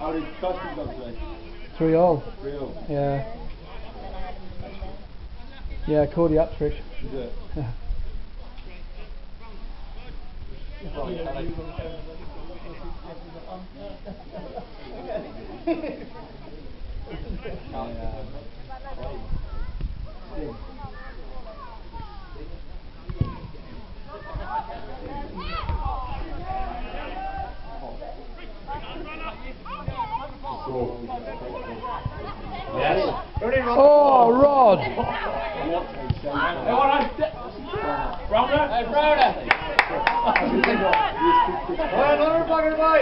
How did Costa go today? Three all. Real. Yeah. Yeah, Cody hat trick. Is it? Oh, Yes. Oh, Rodd! Hey, what on? Browner? Hey, Browner! Well, another fucking boy!